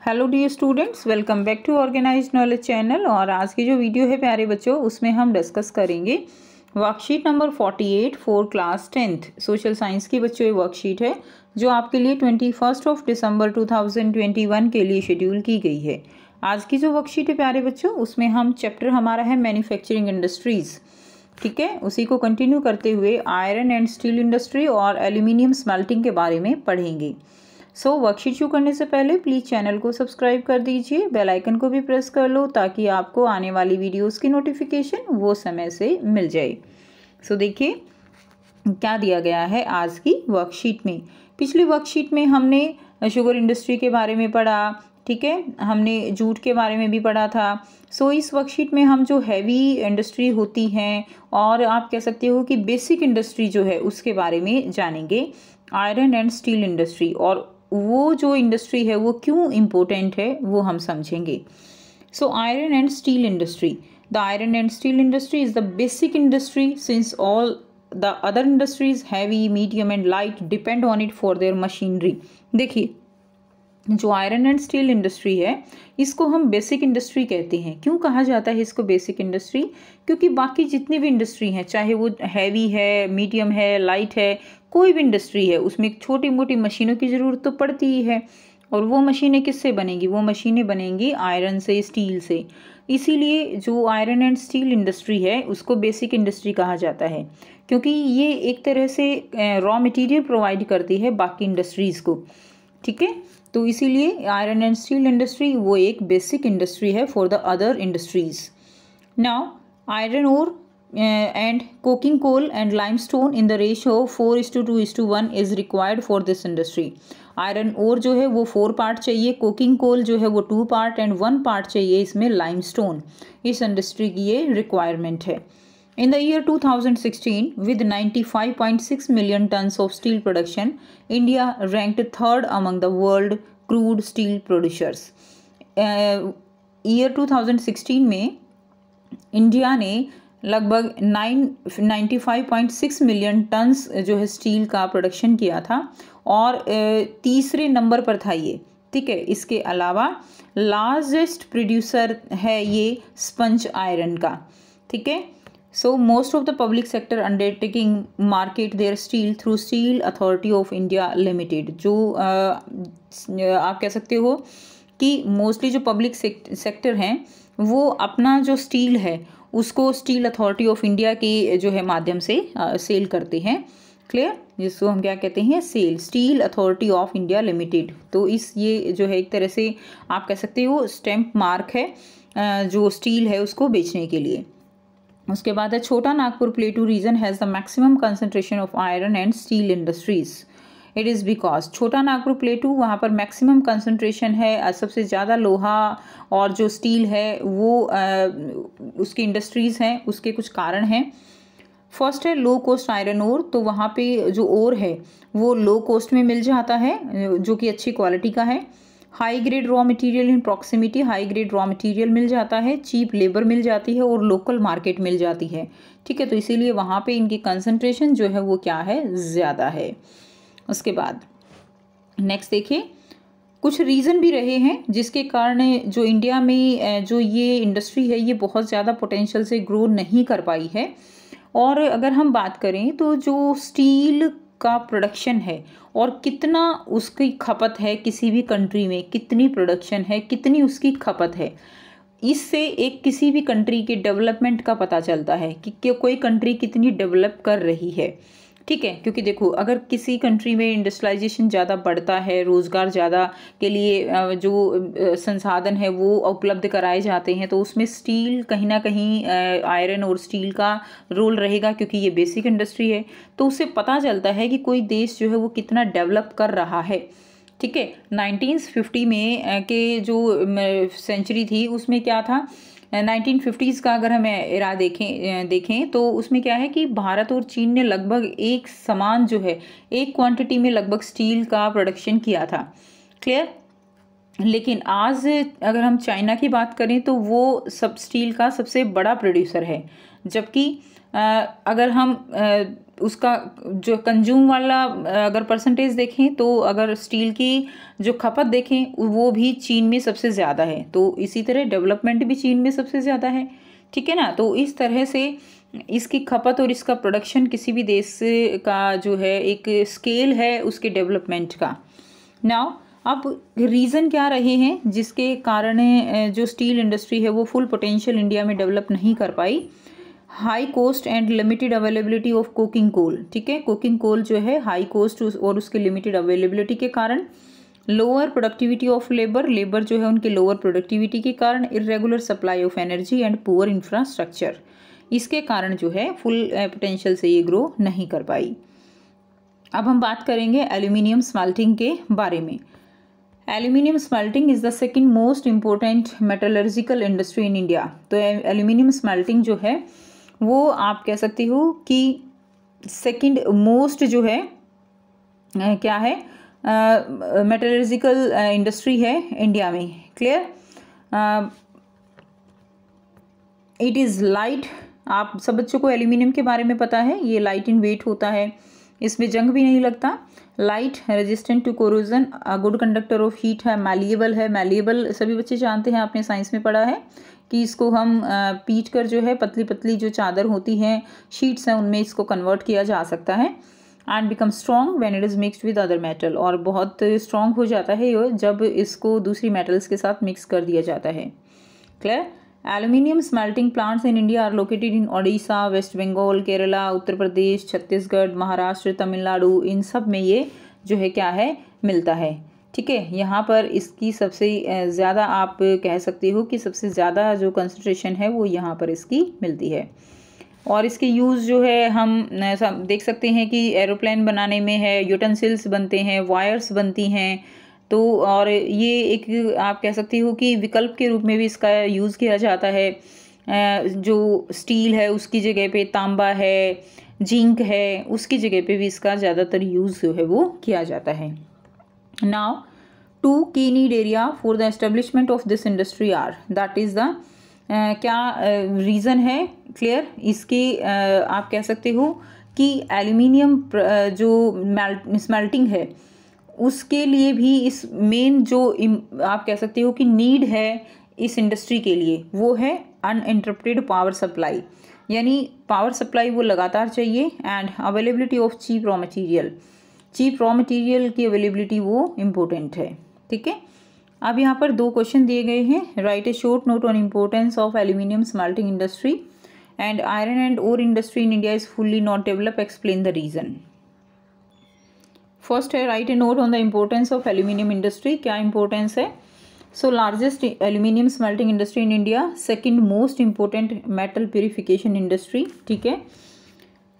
Hello dear students welcome back to organize knowledge channel और आज की जो वीडियो है, प्यारे बच्चों, उसमें हम डिस्कस करेंगे worksheet number forty eight for class tenth social science की बच्चों, ये वर्कशीट है, जो आपके लिए twenty first of December two thousand twenty one के लिए शेड्यूल की गई है। आज की जो वर्कशीट है, प्यारे बच्चों, उसमें हम चैप्टर हमारा है मैन्युफैक्चरिंग इंडस्ट्रीज़ ठीक है? उसी को कंटिन्यू करते हुए आयरन एंड स्टील इंडस्ट्री और एल्यूमिनियम स्मेल्टिंग के बारे में पढ़ेंगे। सो वर्कशीट शुरू करने से पहले प्लीज़ चैनल को सब्सक्राइब कर दीजिए बेल आइकन को भी प्रेस कर लो ताकि आपको आने वाली वीडियोस की नोटिफिकेशन वो समय से मिल जाए। सो so, देखिए क्या दिया गया है आज की वर्कशीट में? पिछली वर्कशीट में हमने शुगर इंडस्ट्री के बारे में पढ़ा ठीक है? हमने जूट के बारे में भी पढ़ा था। सो so, इस वर्कशीट में हम जो हैवी इंडस्ट्री होती हैं और आप कह सकते हो कि बेसिक इंडस्ट्री जो है उसके बारे में जानेंगे। आयरन एंड स्टील इंडस्ट्री और वो जो इंडस्ट्री है, वो क्यों इम्पोर्टेंट है, वो हम समझेंगे। So iron and steel industry the iron and steel industry is the basic industry since all the other industries heavy medium and light depend on it for their machinery देखिए जो iron and steel industry है, इसको हम basic industry कहते हैं। क्यों कहा जाता है इसको बेसिक इंडस्ट्री क्योंकि बाकी जितनी भी इंडस्ट्री हैं, चाहे वो हैवी है मीडियम है लाइट है, कोई भी इंडस्ट्री है, उसमें छोटी मोटी मशीनों की ज़रूरत तो पड़ती ही है। और वो मशीनें किससे बनेंगी? वो मशीनें बनेंगी आयरन से स्टील से। इसीलिए जो आयरन एंड स्टील इंडस्ट्री है, उसको बेसिक इंडस्ट्री कहा जाता है। क्योंकि ये एक तरह से रॉ मटेरियल प्रोवाइड करती है बाकी इंडस्ट्रीज़ को। ठीक है? तो इसीलिए आयरन एंड स्टील इंडस्ट्री वो एक बेसिक इंडस्ट्री है for the other industries now iron और and coking coal and limestone in the ratio four is to two is to one is required for this industry iron और जो है वो four part चाहिए coking coal जो है वो two part and one part चाहिए इसमें लाइमस्टोन इस इंडस्ट्री की ये रिक्वायरमेंट है। In the year 2016, with 95.6 million tons of steel production, India ranked third among the world crude steel producers. uh, 2016 में इंडिया ने लगभग nine ninety five point six million tons जो है स्टील का प्रोडक्शन किया था और uh, तीसरे नंबर पर था ये। ठीक है इसके अलावा लार्जेस्ट प्रोड्यूसर है ये स्पंज आयरन का। ठीक है? So, most of the public sector undertaking market their steel through Steel Authority of India Limited, जो आप कह सकते हो कि मोस्टली जो पब्लिक सेक्टर हैं, वो अपना जो स्टील है, उसको स्टील अथॉरिटी ऑफ़ इंडिया के जो है माध्यम से सेल करते हैं। क्लियर जिसको हम क्या कहते हैं? SAIL Steel Authority of India Limited तो इस ये जो है एक तरह से आप कह सकते हो स्टैंप मार्क है जो स्टील है उसको बेचने के लिए। उसके बाद है Chota Nagpur plateau region has the maximum concentration of iron and steel industries it is because Chota Nagpur plateau वहाँ पर मैक्सिमम कंसनट्रेशन है सबसे ज़्यादा लोहा और जो स्टील है वो आ, उसकी इंडस्ट्रीज़ हैं उसके कुछ कारण हैं। फ़र्स्ट है लो कॉस्ट आयरन ओर तो वहाँ पे जो ओर है वो लो कॉस्ट में मिल जाता है जो कि अच्छी क्वालिटी का है। High grade raw material in proximity, high grade raw material मिल जाता है, चीप लेबर मिल जाती है और लोकल मार्केट मिल जाती है। ठीक है तो इसीलिए वहाँ पे इनकी कंसंट्रेशन जो है वो क्या है? ज़्यादा है। उसके बाद नेक्स्ट देखिए, कुछ रीज़न भी रहे हैं जिसके कारण जो इंडिया में जो ये इंडस्ट्री है, ये बहुत ज़्यादा पोटेंशियल से ग्रो नहीं कर पाई है। और अगर हम बात करें तो जो स्टील का प्रोडक्शन है और कितना उसकी खपत है किसी भी कंट्री में, कितनी प्रोडक्शन है, कितनी उसकी खपत है, इससे एक किसी भी कंट्री के डेवलपमेंट का पता चलता है कि कोई कंट्री कितनी डेवलप कर रही है। ठीक है, क्योंकि देखो, अगर किसी कंट्री में इंडस्ट्रियलाइजेशन ज़्यादा बढ़ता है, रोज़गार ज़्यादा के लिए जो संसाधन है, वो उपलब्ध कराए जाते हैं तो उसमें स्टील कहीं ना कहीं आयरन और स्टील का रोल रहेगा, क्योंकि ये बेसिक इंडस्ट्री है। तो उससे पता चलता है कि कोई देश जो है, वो कितना डेवलप कर रहा है। ठीक है नाइनटीन फिफ्टी में के जो सेंचुरी थी, उसमें क्या था? नाइनटीन का अगर हमें इरा देखें देखें तो उसमें क्या है कि भारत और चीन ने लगभग एक समान जो है, एक क्वांटिटी में लगभग स्टील का प्रोडक्शन किया था। क्लियर लेकिन आज अगर हम चाइना की बात करें तो वो सब स्टील का सबसे बड़ा प्रोड्यूसर है। जबकि अगर हम उसका जो कंज्यूम वाला अगर परसेंटेज देखें तो अगर स्टील की जो खपत देखें, वो भी चीन में सबसे ज़्यादा है। तो इसी तरह डेवलपमेंट भी चीन में सबसे ज़्यादा है। ठीक है ना? तो इस तरह से इसकी खपत और इसका प्रोडक्शन किसी भी देश का जो है, एक स्केल है उसके डेवलपमेंट का। नाउ अब रीज़न क्या रहे हैं, जिसके कारण जो स्टील इंडस्ट्री है, वो फुल पोटेंशियल इंडिया में डेवलप नहीं कर पाई। High cost and limited availability of cooking coal, ठीक है? कुकिंग कोल जो है हाई कोस्ट और उसके लिमिटेड अवेलेबिलिटी के कारण, lower productivity of labour labour जो है उनके लोअर प्रोडक्टिविटी के कारण, irregular supply of energy and poor infrastructure. इसके कारण जो है फुल पोटेंशियल से ये ग्रो नहीं कर पाई। अब हम बात करेंगे एल्यूमिनियम स्मेल्टिंग के बारे में। Aluminium smelting is the second most important metallurgical industry in India. तो एल्यूमिनियम स्मेल्टिंग जो है वो आप कह सकती हो कि सेकेंड मोस्ट जो है क्या है? मेटलर्जिकल uh, इंडस्ट्री है इंडिया में क्लियर इट इज़ लाइट आप सब बच्चों को एल्यूमिनियम के बारे में पता है ये लाइट इन वेट होता है। इसमें जंग भी नहीं लगता। Light resistant to corrosion good conductor of heat है मैलिएबल है। मैलिएबल सभी बच्चे जानते हैं आपने साइंस में पढ़ा है। कि इसको हम पीट कर जो है पतली पतली जो चादर होती हैं, शीट्स हैं, उनमें इसको कन्वर्ट किया जा सकता है and become strong when it is mixed with other metal और बहुत स्ट्रॉन्ग हो जाता है ये जब इसको दूसरी मेटल्स के साथ मिक्स कर दिया जाता है। Clear aluminium smelting plants in India are located in Odisha West Bengal Kerala Uttar Pradesh Chhattisgarh Maharashtra Tamil Nadu इन सब में ये जो है क्या है, मिलता है। ठीक है, यहाँ पर इसकी सबसे ज़्यादा आप कह सकते हो कि सबसे ज़्यादा जो कंसनट्रेशन है वो यहाँ पर इसकी मिलती है। और इसके यूज़ जो है हम देख सकते हैं कि एरोप्लेन बनाने में है यूटेंसिल्स बनते हैं वायर्स बनती हैं। तो और ये एक आप कह सकते हो कि विकल्प के रूप में भी इसका यूज़ किया जाता है। जो स्टील है उसकी जगह पे तांबा है, जिंक है, उसकी जगह पे भी इसका ज़्यादातर यूज़ जो है वो किया जाता है। Now two key need area for the establishment of this industry are that is the क्या रीज़न uh, है? क्लियर इसके आप कह सकते हो कि एल्यूमिनियम जो स्मेल्टिंग है उसके लिए भी इस मेन जो आप कह सकते हो कि नीड है इस इंडस्ट्री के लिए वो है अनइंटरप्टेड पावर सप्लाई यानी पावर सप्लाई वो लगातार चाहिए and availability of cheap raw material cheap raw material की अवेलेबिलिटी वो इम्पोर्टेंट है, ठीक है? अब यहाँ पर दो क्वेश्चन दिए गए हैं। Write a short note on importance of aluminium smelting industry and iron and ore industry in India is fully not develop explain the reason first है write a note on the importance of aluminium industry क्या importance है? So largest aluminium smelting industry in India second most important metal purification industry ठीक है?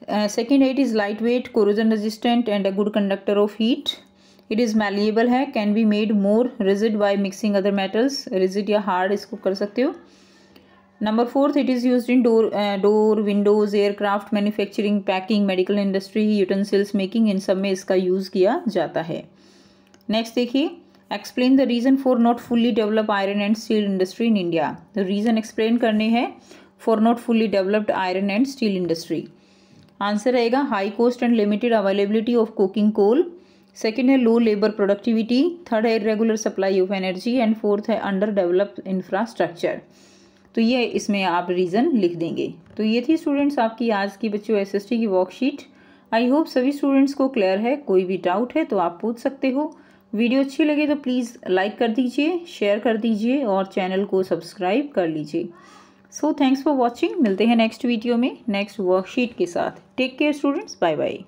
Second it is light weight corrosion resistant and a good conductor of heat it is malleable है can be made more rigid by mixing other metals rigid या hard इसको कर सकते हो। Number fourth it is use in door door windows aircraft manufacturing packing medical industry utensils making इन सब में इसका use किया जाता है। नेक्स्ट देखिए explain the reason for not fully develop iron and steel industry in India reason explain करने हैं for not fully developed iron and steel industry answer रहेगा high cost and limited availability of cooking coal. Second है low labour productivity. Third है irregular supply of energy. And fourth है under developed infrastructure. तो ये इसमें आप reason लिख देंगे। तो ये थी स्टूडेंट्स आपकी आज की बच्चों एसएसटी की वर्कशीट आई होप सभी स्टूडेंट्स को क्लियर है। कोई भी डाउट है तो आप पूछ सकते हो। वीडियो अच्छी लगे तो प्लीज़ लाइक कर दीजिए शेयर कर दीजिए और चैनल को सब्सक्राइब कर लीजिए। सो थैंक्स फॉर वॉचिंग मिलते हैं नेक्स्ट वीडियो में नेक्स्ट वर्कशीट के साथ take care students bye bye